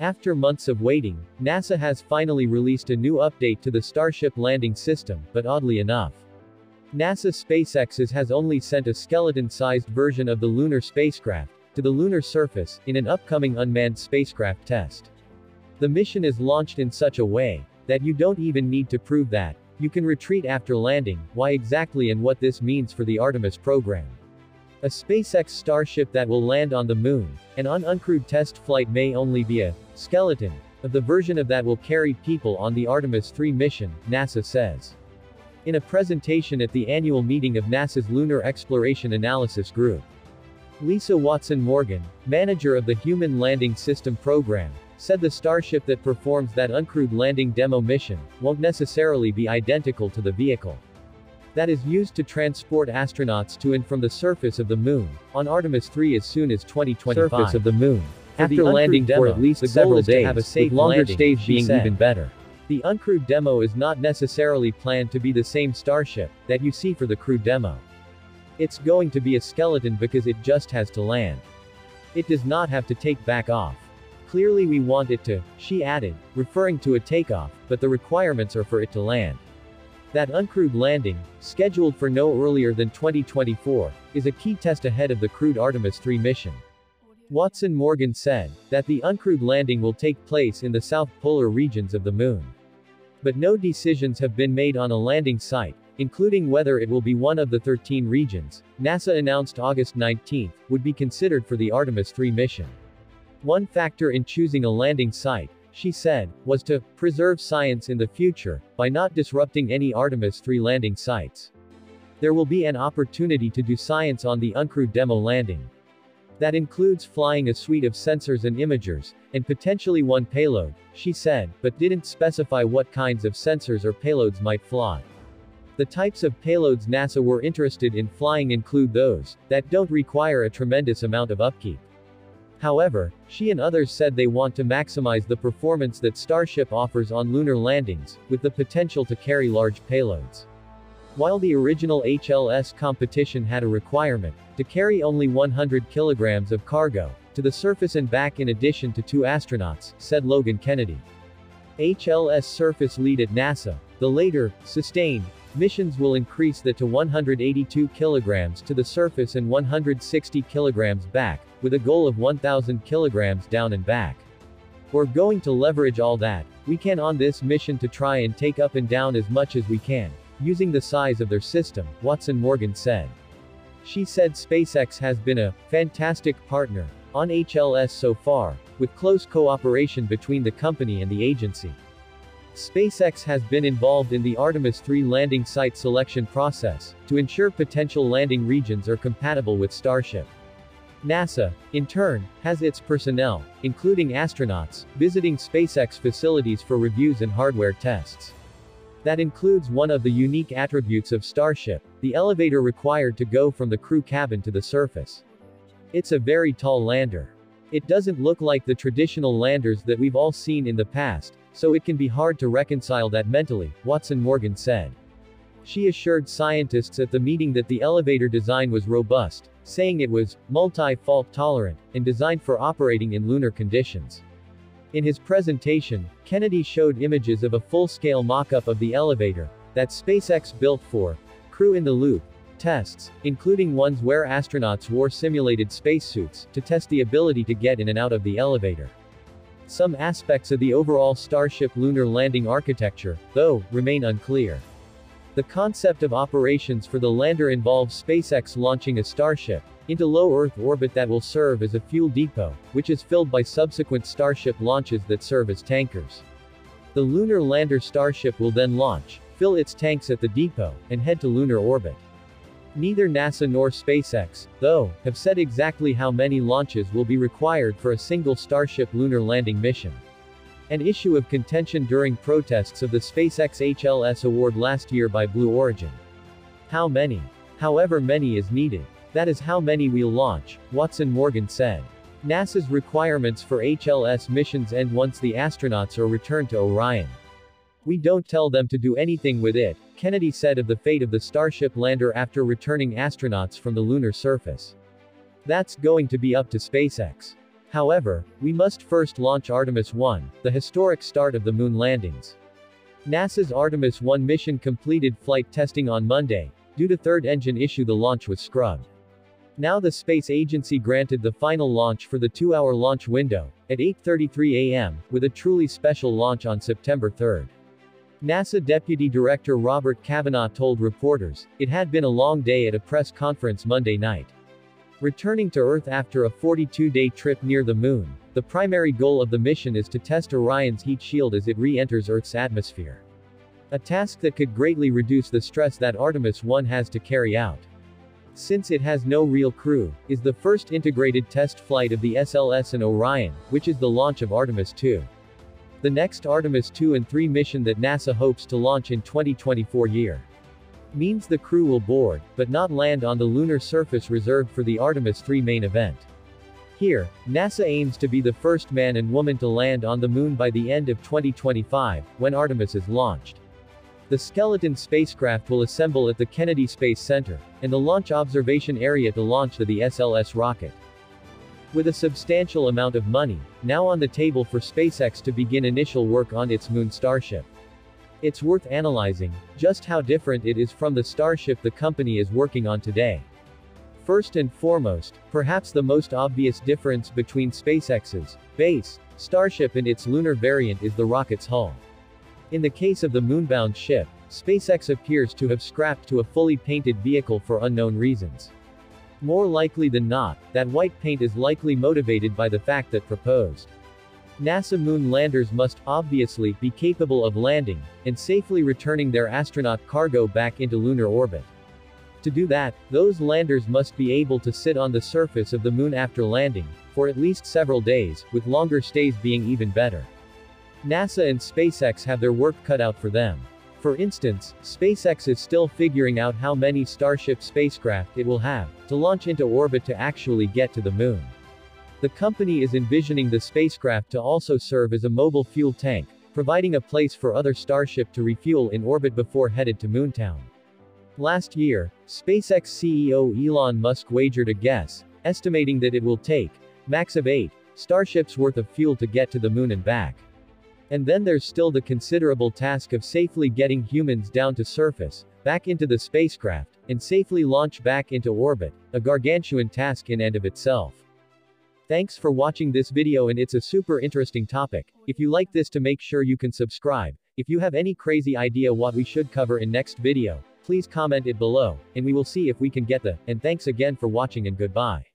After months of waiting, NASA has finally released a new update to the Starship landing system, but oddly enough, NASA SpaceX has only sent a skeleton-sized version of the lunar spacecraft to the lunar surface in an upcoming unmanned spacecraft test. The mission is launched in such a way that you don't even need to prove that you can retreat after landing, why exactly and what this means for the Artemis program. A SpaceX Starship that will land on the moon, and on uncrewed test flight may only be a skeleton of the version of that will carry people on the Artemis 3 mission, NASA says. In a presentation at the annual meeting of NASA's Lunar Exploration Analysis Group, Lisa Watson Morgan, manager of the Human Landing System program, said the Starship that performs that uncrewed landing demo mission won't necessarily be identical to the vehicle that is used to transport astronauts to and from the surface of the moon on Artemis 3 as soon as 2025. Surface of the moon. For After the landing demo, for at least several days, have a safe longer landing, stays she being said. even better. The uncrewed demo is not necessarily planned to be the same Starship that you see for the crewed demo. It's going to be a skeleton because it just has to land. It does not have to take back off. Clearly we want it to, she added, referring to a takeoff, but the requirements are for it to land. That uncrewed landing, scheduled for no earlier than 2024, is a key test ahead of the crewed Artemis 3 mission. Watson Morgan said that the uncrewed landing will take place in the south polar regions of the moon. But no decisions have been made on a landing site, including whether it will be one of the 13 regions, NASA announced August 19, would be considered for the Artemis 3 mission. One factor in choosing a landing site, she said, was to preserve science in the future by not disrupting any Artemis 3 landing sites. There will be an opportunity to do science on the uncrewed demo landing. That includes flying a suite of sensors and imagers, and potentially one payload, she said, but didn't specify what kinds of sensors or payloads might fly. The types of payloads NASA were interested in flying include those that don't require a tremendous amount of upkeep. However, she and others said they want to maximize the performance that Starship offers on lunar landings, with the potential to carry large payloads. While the original HLS competition had a requirement to carry only 100 kilograms of cargo to the surface and back in addition to two astronauts, said Logan Kennedy. HLS surface lead at NASA, the later, sustained, missions will increase that to 182 kilograms to the surface and 160 kilograms back, with a goal of 1000 kilograms down and back. We're going to leverage all that we can on this mission to try and take up and down as much as we can, using the size of their system, Watson Morgan said. She said SpaceX has been a fantastic partner on HLS so far, with close cooperation between the company and the agency. SpaceX has been involved in the Artemis 3 landing site selection process to ensure potential landing regions are compatible with Starship. NASA, in turn, has its personnel, including astronauts, visiting SpaceX facilities for reviews and hardware tests. That includes one of the unique attributes of Starship, the elevator required to go from the crew cabin to the surface. It's a very tall lander. It doesn't look like the traditional landers that we've all seen in the past, so it can be hard to reconcile that mentally, Watson Morgan said. She assured scientists at the meeting that the elevator design was robust, saying it was multi-fault tolerant and designed for operating in lunar conditions. In his presentation, Kennedy showed images of a full-scale mock-up of the elevator that SpaceX built for crew in the loop tests, including ones where astronauts wore simulated spacesuits to test the ability to get in and out of the elevator. Some aspects of the overall Starship lunar landing architecture, though, remain unclear. The concept of operations for the lander involves SpaceX launching a Starship into low Earth orbit that will serve as a fuel depot, which is filled by subsequent Starship launches that serve as tankers. The lunar lander Starship will then launch, fill its tanks at the depot, and head to lunar orbit. Neither NASA nor SpaceX, though, have said exactly how many launches will be required for a single Starship lunar landing mission. An issue of contention during protests of the SpaceX HLS award last year by Blue Origin. How many? However many is needed. That is how many we'll launch, Watson Morgan said. NASA's requirements for HLS missions end once the astronauts are returned to Orion. We don't tell them to do anything with it, Kennedy said of the fate of the Starship lander after returning astronauts from the lunar surface. That's going to be up to SpaceX. However, we must first launch Artemis 1, the historic start of the moon landings. NASA's Artemis 1 mission completed flight testing on Monday. Due to third engine issue the launch was scrubbed. Now the space agency granted the final launch for the two-hour launch window, at 8.33 a.m., with a truly special launch on September 3. NASA Deputy Director Robert Cavanaugh told reporters, it had been a long day at a press conference Monday night. Returning to Earth after a 42-day trip near the Moon, the primary goal of the mission is to test Orion's heat shield as it re-enters Earth's atmosphere. A task that could greatly reduce the stress that Artemis 1 has to carry out since it has no real crew, is the first integrated test flight of the SLS and Orion, which is the launch of Artemis 2. The next Artemis 2 and 3 mission that NASA hopes to launch in 2024 year means the crew will board, but not land on the lunar surface reserved for the Artemis 3 main event. Here, NASA aims to be the first man and woman to land on the moon by the end of 2025, when Artemis is launched. The Skeleton spacecraft will assemble at the Kennedy Space Center, and the launch observation area to launch the SLS rocket. With a substantial amount of money, now on the table for SpaceX to begin initial work on its moon Starship. It's worth analyzing, just how different it is from the Starship the company is working on today. First and foremost, perhaps the most obvious difference between SpaceX's base Starship and its lunar variant is the rocket's hull. In the case of the moonbound ship, SpaceX appears to have scrapped to a fully painted vehicle for unknown reasons. More likely than not, that white paint is likely motivated by the fact that proposed NASA moon landers must, obviously, be capable of landing, and safely returning their astronaut cargo back into lunar orbit. To do that, those landers must be able to sit on the surface of the moon after landing, for at least several days, with longer stays being even better. NASA and SpaceX have their work cut out for them. For instance, SpaceX is still figuring out how many Starship spacecraft it will have to launch into orbit to actually get to the moon. The company is envisioning the spacecraft to also serve as a mobile fuel tank, providing a place for other Starship to refuel in orbit before headed to Moontown. Last year, SpaceX CEO Elon Musk wagered a guess, estimating that it will take, max of 8, Starships worth of fuel to get to the moon and back. And then there's still the considerable task of safely getting humans down to surface, back into the spacecraft, and safely launch back into orbit, a gargantuan task in and of itself. Thanks for watching this video and it's a super interesting topic. If you like this to make sure you can subscribe. If you have any crazy idea what we should cover in next video, please comment it below, and we will see if we can get the, and thanks again for watching and goodbye.